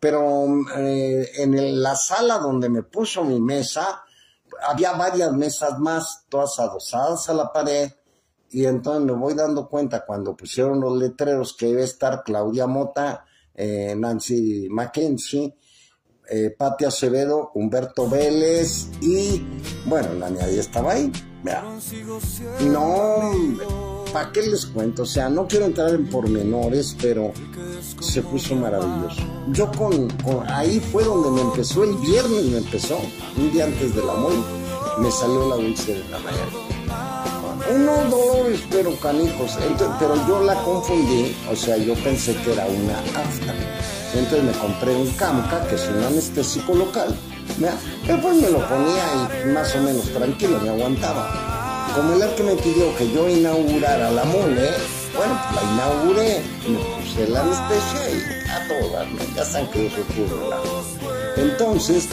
pero eh, en la sala donde me puso mi mesa, había varias mesas más, todas adosadas a la pared, y entonces me voy dando cuenta cuando pusieron los letreros que debe estar Claudia Mota, eh, Nancy Mackenzie, eh, Pati Acevedo, Humberto Vélez y, bueno, la niña estaba ahí. No, ¿para qué les cuento? O sea, no quiero entrar en pormenores, pero se puso maravilloso. Yo con, ahí fue donde me empezó, el viernes me empezó, un día antes del amor, me salió la dulce de la mañana. Unos dolores, pero canijos, pero yo la confundí, o sea, yo pensé que era una afta entonces me compré un Camca, que es un anestésico local. Después me lo ponía y más o menos tranquilo, me aguantaba. Como el que me pidió que yo inaugurara la mole, bueno, pues la inauguré, me puse la anestesia y a todas, ya saben que yo soy Entonces,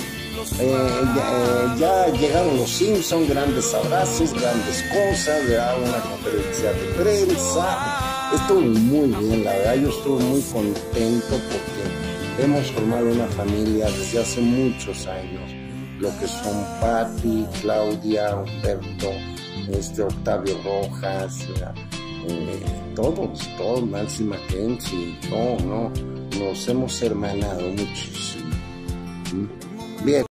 eh, eh, ya, llegaron los Simpsons, grandes abrazos, grandes cosas, ya una conferencia de prensa. Estuvo muy bien, la verdad, yo estuve muy contento porque hemos formado una familia desde hace muchos años. Lo que son Patti, Claudia, Humberto, este Octavio Rojas, eh, todos, todos, Nancy Mackenzie, no, no, nos hemos hermanado muchísimo. Bien.